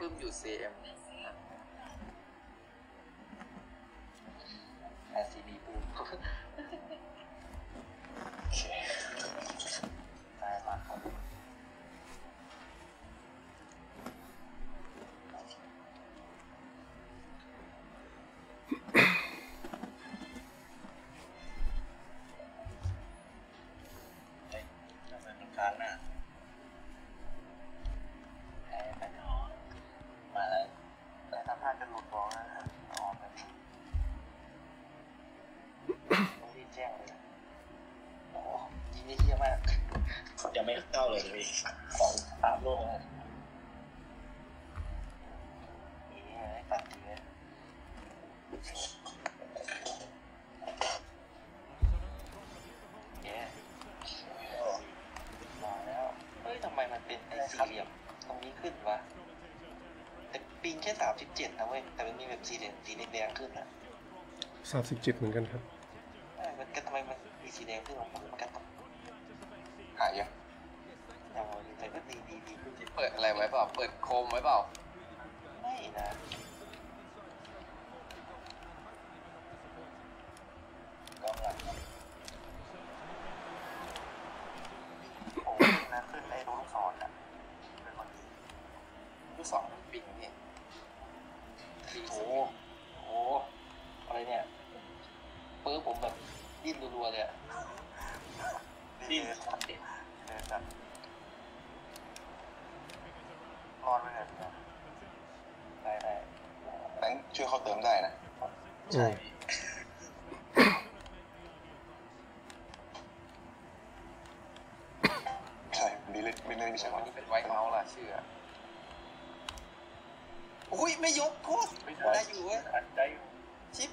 ปื้มอยู่ CM แอซีบีบูม ไม่เข้าเลยสองสามลูกนะนี่ไงตัดทีเลยเย้มาแล้วเฮ้ยทำไมมันเป็นในสี่เหลี่ยมตรงนี้ขึ้นวะแต่ปีนแค่สามสิบเจ็ดนะเว้ย แต่มันมีแบบสี่เหลี่ยมสีแดงๆขึ้นอะสามสิบเจ็ดเหมือนกันครับมันก็ทำไมมันมีสีแดงขึ้นของมันกันต้องหายยัง อย่างไรแต่ก็ดีดีดีขึ้นเปิดอะไรไว้เปล่า เปิดโคมไว้เปล่า ไม่นะกองหลังครับโอ้ยนะขึ้นไอ้ตัวลูกศรอะเป็นคนดีลูกสองมันปิงนี่โอ้โหโอ้โหอะไรเนี่ยเปิ้ลผมแบบดิ้นรัวๆเลยอะดิ้นสัตว์เด็ดเลยสัตว์รอดไม่ได้ได้ได้ แบงค์ช่วยเขาเติมได้นะ ใช่ใช่ดีเลยไม่เลยไม่ใช่วัว่านนี้เป็นไวท์เมาส์ล่ะชื่ออะอุ้ยไม่ยกโทษไม่ได้อยู่เว้ยได้อยู่ชิป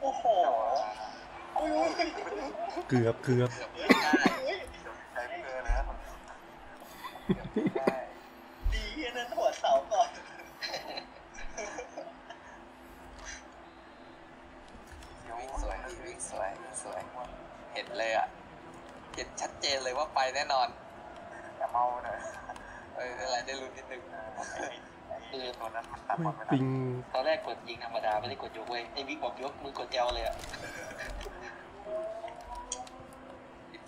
โอ้โหโอ้ยเกือบเกือบเกือบไม่ได้ใช้เพื่อเลยครับได้ดีนั่นหัวเสาก่อน วิ่งสวยดีวิ่งสวยวิ่งสวย เห็นเลยอะ เห็นชัดเจนเลยว่าไปแน่นอนอย่าเมาหน่อยเอออะไรได้ลุ้นนิดนึงคือตอนนั้นมันตัดบอลไม่ได้ปิงตอนแรกกดยิงธรรมดาไม่ได้กดยกเว้ยไอ้บิ๊กบอกยกมือกดเจลเลยอะ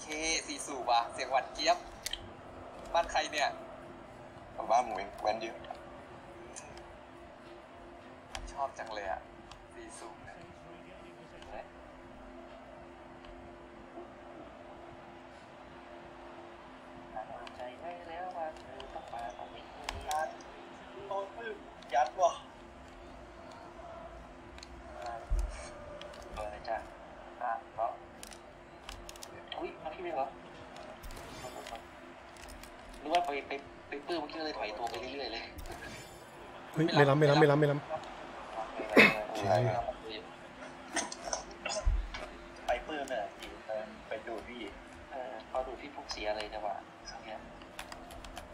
เคสีสูบอะเสียงหวัดเจี๊ยบ บ้านใครเนี่ยผมว่าหมูเองแวนเยอะชอบจังเลยอะสีสูบเนี่ย ใจไว้แล้วว่าเธอต้องมาตรงนี้ยัดโอ้ยยัดว่ะเบอร์จ้ะอะเนาะ อุ้ยมาที่นี่เหรอหรือว่าไปไปไปปื้มเมื่อกี้เลยถอยตัวไปเรื่อยๆเลยเฮ้ยไม่ล้ำไม่ล้ำไม่ล้ำไม่ล้ใช่ครับไปปื้มเนี่ยไปดูพี่เออพอดูพี่พวกเสียเลยจังหวะเนี่ย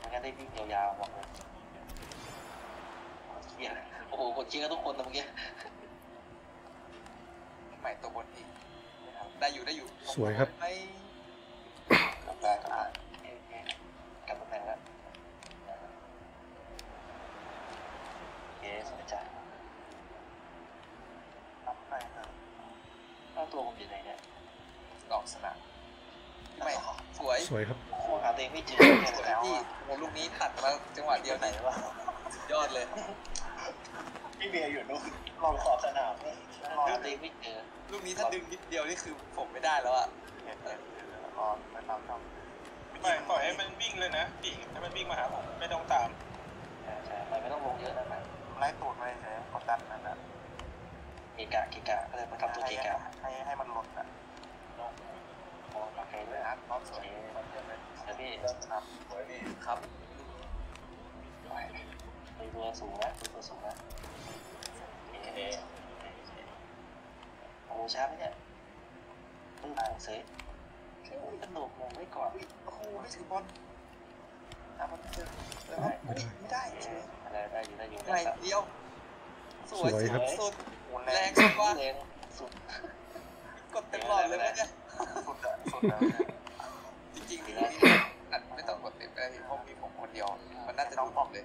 มันก็ได้วิ่งยาวๆบอกเลยเสียโอ้โหกดเชียร์กันทุกคนนะเมื่อกี้ใหม่ตัวบนอีกได้อยู่ได้อยู่ำสวยครับไม่กลับได้กลับได้ เอ๊ะเอ๊ะกลับตำแหน่งแล้วเอ๊ะสนใจรับไปครับแล้วตัวผมอยู่ไหนเนี่ย ดอกสนามพี่ใหม่ สวยสวยครับโอ้โหหาตัวเองไม่เจอสวยพี่โอ้ลูกนี้ตัดมาจังหวะเดียวไหนวะสุดยอดเลย พี่เบียร์อยู่นู่นลองขอบสนามนี่หาตัวเองไม่เจอลูกนี้ถ้าดึงนิดเดียวนี่คือผมไม่ได้แล้วอะเห็นเลยรอไปตามทำปล่อยปล่อยให้มันวิ่งเลยนะพี่ให้มันวิ่งมาหาผมไม่ต้องตามใช่ใช่มันไม่ต้องลงเยอะนะมันไล่ตูดไปเฉยกดดันนั่นแหละเกะกะเกะกะก็เลยมาทำตัวเกะกะให้ให้มันหลุดอะลง โอ้โอเคเลยครับรอบสวยเดี๋ยวพี่ครับสวยพี่ครับไปตัวสูงนะไปตัวสูงนะโอเคโอ้ช้าไหมเนี่ยตึ้งเสยกระโดดมงไว้ก่อนโอ้โหไม่ถึงบอลถ้ามันเจอแล้วไม่ได้เฉยได้ได้อยู่ได้อยู่ไกลเดียวสวยสวยครับสุดแรงแรงสุดกดเต็มหลอดเลยไหมเนี่ยสุ ดอะสุดอะจริงๆนี่อัดไม่ต้องกดเต็มก็ได้เพราะมีผมคนเดียว มันน่าจะดูผมเลย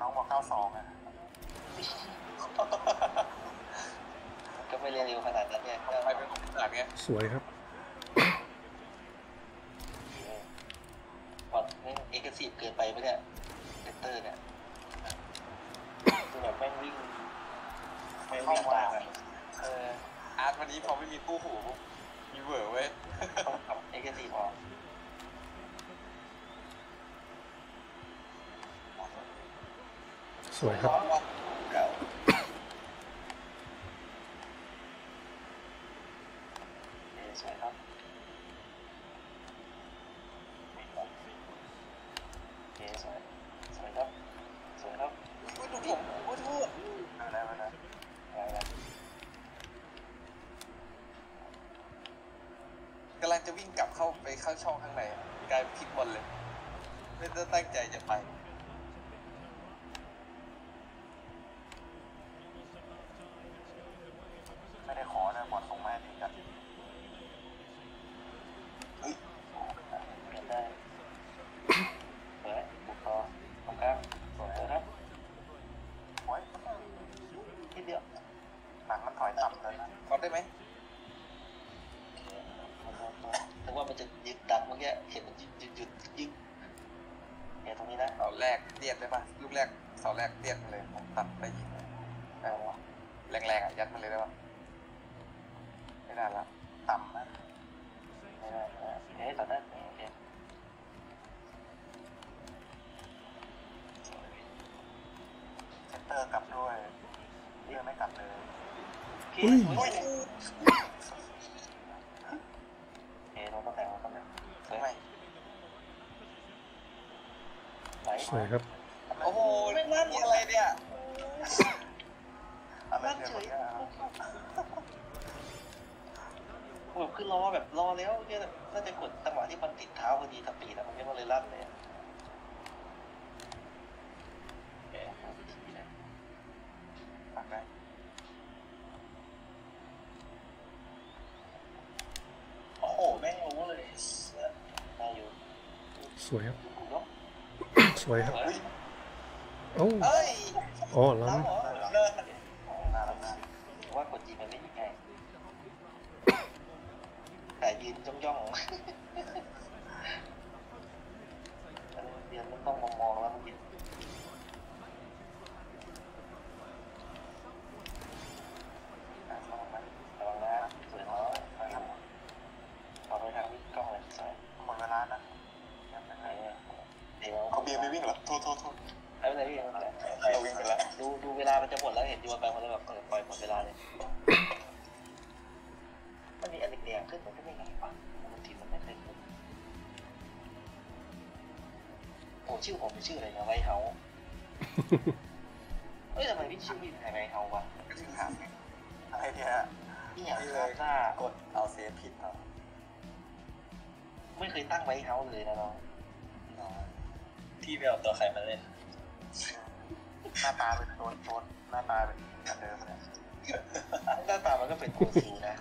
น้องบอกเก้าสองอะก็ไม่เร็วขนาดนั้นเนี่ยก็ไปเป็นของขนาดไงสวยครับบอดแม่งเอกซีฟเกินไปไหมเนี่ยเซนเตอร์เนี่ยคือแบบแม่งวิ่งไม่วิ่งตามอะเอออาร์ตวันนี้พอไม่มีคู่หูปุ๊บ มีเวอร์เว้ยต้องทำเอกซีฟออกสวยครับ เก่าเออสวยครับโอเคสวยสวยครับสวยครับ อุ้ยดูผมอุ้ยดู ไม่เป็นไรไม่เป็นไรไม่เป็นไร กำลังจะวิ่งกลับ เข้าไปเข้าช่องข้างในกลายเป็นพลิกบอลเลย ไม่ได้ตั้งใจจะไปไม่ได้ขอนะบอดส่งมาดีกันเฮ้ยเปลี่ยนได้สวยบุกต่อตรงกลางสวยครับโอ้ยทีเดียวหนังมันถอยต่ำเลยนะขาได้ไหม นึกว่า มันจะยึดดักเมื่อกี้เห็นมันยึดยึดยึดยึดเนี่ยตรงนี้นะเสาแรกเลียดได้ปะลูกแรกเสาแรกเลียดมาเลยผมตัดไปยิงเลยได้ปะแรงๆอะยัดมาเลยได้ป่ะไม่ได้ละต่ำนะไม่ได้ไม่ได้เฮ้ยต่อได้โอเคเซนเตอร์กลับด้วยเรียกไม่กลับเลยอุ้ย เฮ้ยเราต้องแต่งเราต้องแต่งสวย ไม่ ไหว สวยครับโอ้โหนี่อะไรเนี่ยอะไรเฉยผมขึ้นล้อแบบรอแล้วเนี่ยน่าจะกดจังหวะที่มันติดเท้าพอดีสปีดอะมันไม่เลยลั่นเลยอะแหมเอาวิธีนะปักได้โอ้โหแม่งรู้เลยได้อยู่สวยครับเนาะ สวยครับเฮ้ยเอ้าเอ้ยอ๋อล้ล้ำเหรอเลิกน่ารักนะว่ากดจีมันไม่ยังไงแต่ยืนจ้องย่องเรียนมันต้องมองมองแล้วมันยืนระวังนะระวังนะสวยเนาะเอาไปทางวิ่งกล้องเลยสวยหมดเวลานะเดี๋ยว เขาเบียร์ไม่ วิ่งเหรอโทษโทษโทษไม่เป็นไรพี่ไม่เป็นไรเราวิ่งไปแล้วดูดูเวลามันจะหมดแล้วเห็นโยนไปมันเลยแบบเออปล่อยหมดเวลาเลย มันมีอันแดงๆขึ้นมันก็ไม่ไงวะบางทีมันไม่เคยขึ้นโอ้ชื่อผมเป็นชื่ออะไรนะไวเฮาเอ้ยทำไมพี่ชื่อพี่ไวเฮาวะก็ถึงถามไงอะไรเนี่ยนี่อย่างหน้ากดเอาเซฟผิดเอาไม่เคยตั้งไวเฮาเลยนะน้อง พี่ไปเอาตัวใครมาเล่น หน้าตาเป็นโซนโซนหน้าตาเป็นแบบเดิมเลยหน้าตามันก็เป็นโคซีนะ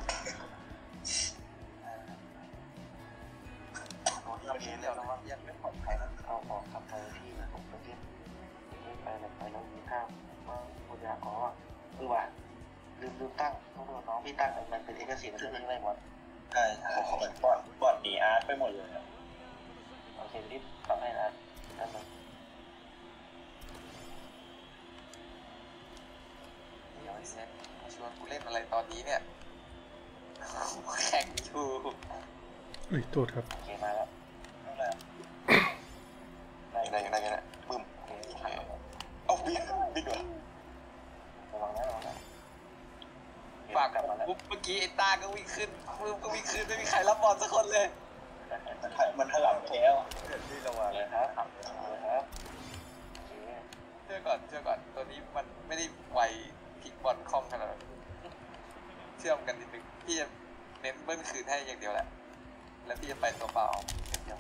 โดนเราเย็เห็นนแล้แล้ววนะนะว่าว่ายังไม่ปลอดภัยนะเอาออกกลับไปที่ผมไปเรียนไปแบบไปแล้วมีข้าวว่าคุณอยากขอว่าคือว่าลืมลืมตั้งต้องโดนน้องพี่ตั้งมันเป็นเอกสิทธิ์ซึ่งอะไรหมดใช่ใช่เหมือนบอดบอดหนีอาร์ตไปหมดเลยอะโอเครีบ เดี๋ยวไอ้เซฟมาชวนกูเล่นอะไรตอนนี้เนี่ยแข่งอยู่เอ้ยโทษครับโอเคมาแล้วนั่นแหละได้ยังไงยังไงยังไงบึ้มโอเคเอาเบียร์วิ่งเหรอระวังนะระวังนะฝากกลับมาแล้วปุ๊บเมื่อกี้ไอ้ตาก็วิ่งขึ้นปุ๊บก็วิ่งขึ้นไม่มีใครรับบอลสักคนเลย มันถอยมันถลับไปแล้วเดี๋ยวนี่ระวังเลยครับเลยครับโอเคเชื่อก่อนเชื่อก่อนตัวนี้มัน พี่จะเน้นเบิ้ลคืนให้อย่างเดียวแหละ แล้วพี่จะไปตัวเปล่าอย่างเดียว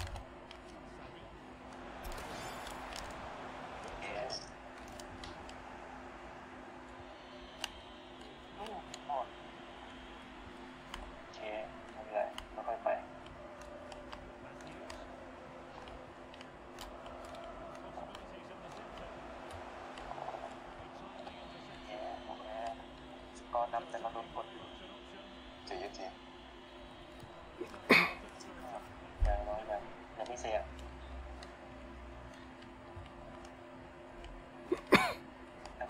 ก็นำแต่เราโดนกดอยู่ จ๊เจ๊อย่างน้อยแบบยังไม่เสีย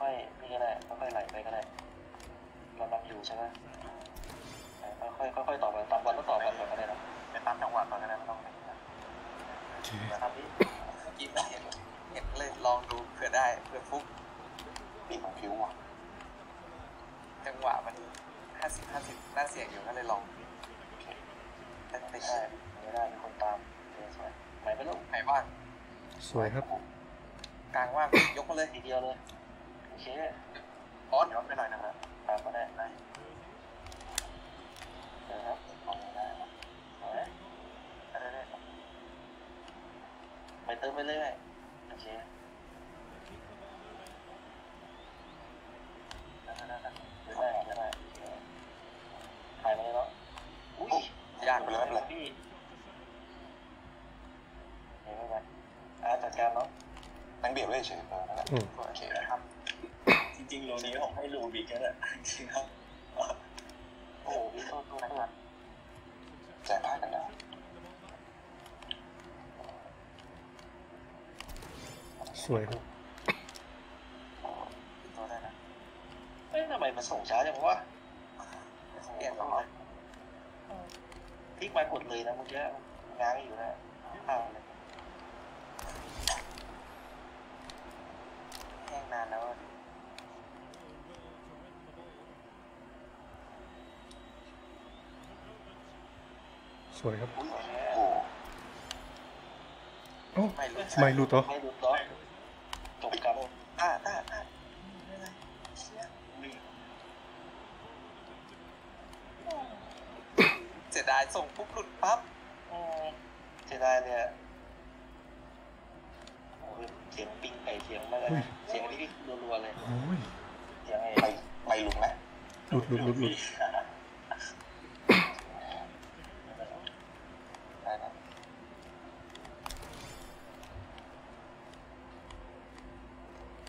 ค่อยๆนี่ก็ได้ค่อยๆไหลไปก็ได้เรานำอยู่ใช่ไหมค่อยๆค่อยๆต่อไปตามบอลก็ต่อกันแบบก็ได้นะไปตามจังหวะก็ได้ไม่ต้องโอเคทำดิเมื่กี้เห็นเห็นเลยลองดูเผื่อได้เผื่อฟุกปีกของผิวอะจังหวะมัน ห้าสิบห้าสิบน่าเสี่ยงอยู่ก็เลยลองแต่ไม่ไม่ได้ใช่ไม่ได้มีคนตามเดี๋ยวสวยไหลไปลูกไหนบ้างสวยครับ กลางว่างยกมาเลยทีเดียวเลยโอเคออนย้อนไปหน่อยนะครับตามก็ได้ได้เดี๋ยวครับมองได้เอาไหมได้ได้ไปเติมไปเรื่อยโอเคได้ได้ได้ได้ได้ถ่ายมาเลยเนาะอุ้ย ยาก ไปเลยไม่เป็นไร พี่เห็นไหมอาจัดการเนาะ นั่งเบียดไว้เฉยๆเออนั่นแหละอืม โอเคครับ จริงๆโลนี้ผมให้รูบิกแล้วแหละจริงครับ โอ้โหพี่โทษโทษโทษแจกผ้ากันนะสวยครับตัวได้นะเอ้ยทำไมมันส่งช้าจังวะเปลี่ยนออกพลิกมากดเลยนะเมื่อกี้ง้างอยู่นะข้าวเลย แห้ง นานแล้วสวยครับอุ้ยโอ้โหเอ้าไม่รู้ไม่รู้ต่อไม่หลุดล้อจบกันอ่าอ่าอ่าไม่เป็นไรเชี่ยเสียดายส่งปุ๊บหลุดปั๊บอืมเสียดายเนี่ย โอ้ยเสียงปิ้งไก่เสียงอะไรนะเสียงนี้รัวๆเลยโอ้ยเสียงไอ้ไปไปหลุดไหมหลุดหลุดหลุดหลุดได้นะ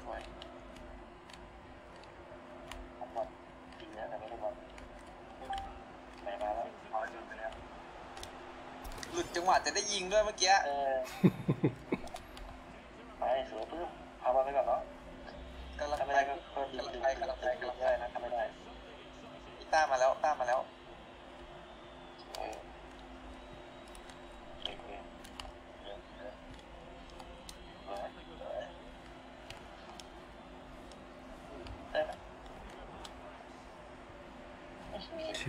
สวยบอลจริงนะแต่ไม่ได้บอลไหนมาแล้วพอหยุดไปแล้วหลุดจังหวะจะได้ยิงด้วยเมื่อกี้ เออไปสวยปื้มเอามาไปก่อนเนาะกำลังถ้าไม่ไปได้ก็ก็ดึงกำลังดึงไปกำไดึกำได้นะถ้าไม่ได้พี่ต้ามาแล้วต้ามาแล้วเออเก่งเก่งได้ไหมโอเค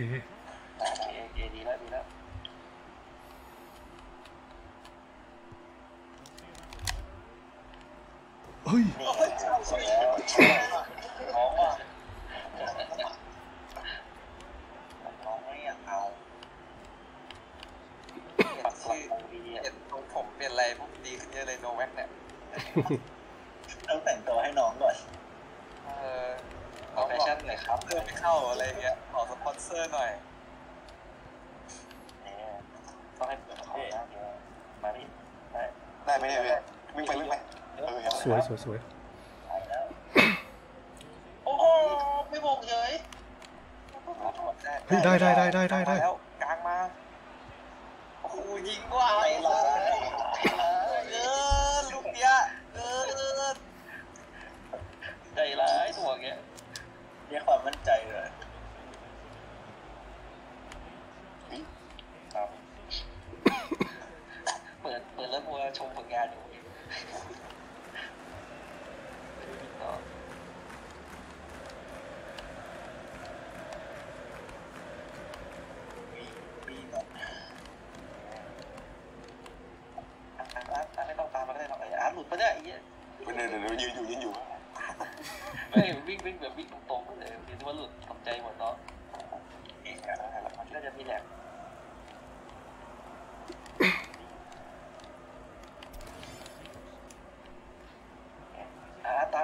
โอเคโอเคดีแล้วดีแล้ว เฮ้ย นี่สวยแล้วน้องอะน้องไม่อยากเอา เปลี่ยน ปักหลั ชื่ ก อ ตรงนี้ เปลี่ยนต รงผมเปลี่ยนอะไรพวกดีขึ้นเยอะเลยโนแว็กเนี่ยต้องแต่งตัวให้น้องก่อน เออเอาเอาแฟชั่นหน่อยครับเพิ่มไม่เข้าอะไรเงี้ย ขอสปอนเซอร์หน่อยต้องให้เปิดของนะเดี๋ยวมาดิได้ได้ไหมเนี่ยวิ่งไปวิ่งไปเออเห็น สวยสวยสวยไปแล้วโอ้โหไม่บอกเฉยเฮ้ยได้ได้ได้ได้ได้ได้มาแล้วกลางมาโอ้โหยิงว่าไปเลยเออลูกเนี้ยเออใจร้ายตัวเงี้ยเรียกความมั่นใจเลยครับเปิดเปิดแล้วมัวชมผลงานอยู่ก็ ปีก่อน อาร์ตอาร์ตอาร์ตไม่ต้องตามมาก็ได้หรอกไอ้อาร์ตหลุดไปได้ไอ้เหี้ย เดี๋ยวเดี๋ยวเดี๋ยวยืนอยู่ยืนอยู่ ไม่วิ่งวิ่งแบบวิ่งตรงๆไปเลยเดี๋ยวว่าหลุดตกใจหมดเนาะ เอกอะอะไร มันก็จะมีแหลก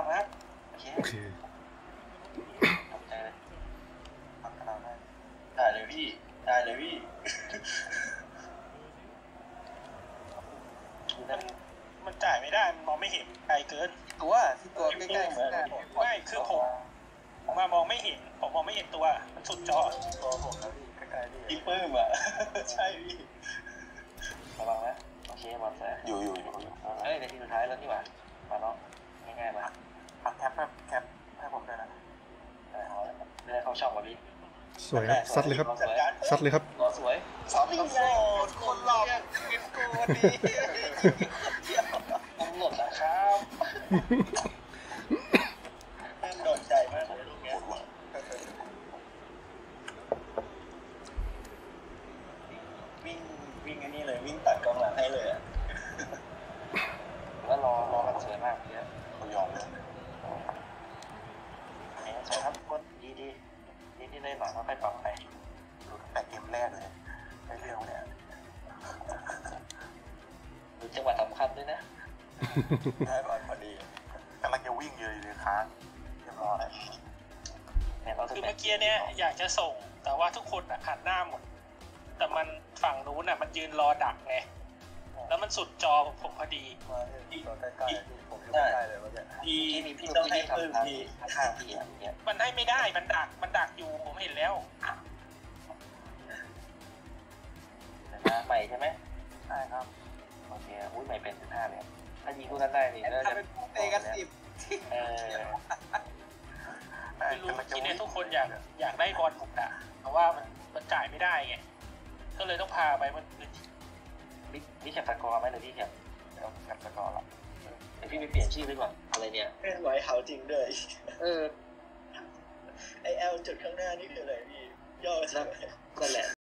อาร์ตตามอาร์ตโอเคโอเคตกใจเลยปักกระดาษได้ได้เลยพี่ได้เลยพี่ดูนั่นมันจ่ายไม่ได้มันมองไม่เห็นไกลเกินตัวที่ตัวใกล้ๆข้างหน้าไม่คือผมผมมามองไม่เห็นผมมองไม่เห็นตัว มันสุดจอตัวผมแล้วพี่ใกล้ๆพี่พี่ปื้มอะใช่พี่ระวังนะโอเคหมดแล้วอยู่อยู่อยู่อยู่เอ้ยในทีสุดท้ายแล้วนี่หว่ามาเนาะง่ายๆมา ปักแคปแบบแคปให้ผมด้วยนะได้เอาไม่ได้เข้าช่องว่ะพี่สวยครับซัดเลยครับสวยซัดเลยครับรอสวยสามโอ้โหคนหลอกกูดีผมหลดนะครับโดนใจมากเลยลูกเนี้ย วิ่งวิ่งอันนี้เลยวิ่งตัดกองหลังให้เลยอะ แล้วรอรอกันสวยมากเนี่ย เขายอมเลย ใช่ครับก็ดีดี ดีที่ได้หน่อยค่อยๆปรับไปดูตั้งแต่เกมแรกเลยในเรื่องเนี่ยดูจังหวะสำคัญด้วยนะได้ก่อนพอดีกำลังจะวิ่งอยู่เลยค้างเรียบร้อยเนี่ยเราคือเมื่อกี้เนี่ยอยากจะส่ง แต่ว่าทุกคนอะหันหน้าหมด แต่มันฝั่งนู้นอะ มันยืนรอดักไงแล้วมันสุดจอผมพอดีตัวใกล้ๆผมอยู่ ใกล้เลยเมื่อกี้ดีพี่พี่ต้องให้ปื้มพี่ข้างพี่อย่างเงี้ยมันให้ไม่ได้มันดักมันดักอยู่ผมเห็นแล้วนะใหม่ใช่ไหมใช่ครับโอเคอุ้ยใหม่เป็นห้าเลยถ้ายิงพวกนั้นได้นี่ก็จะเตะกันสิบเออไม่รู้คิดเนี่ยทุกคนอยากอยากได้บอลผมอะแต่ว่ามันมันจ่ายไม่ได้ไงก็เลยต้องพาไปมันมันพี่พี่แคปตะกอร์ไหมหรือพี่แคปแคปตะกอร์ละ เดี๋ยวพี่ไปเปลี่ยนชื่อไปก่อนอะไรเนี่ยเคลื่อนไหวเขาจริงด้วยเออไอแอลจุดข้างหน้านี่คืออะไรพี่ย่อจากนั่นแหละ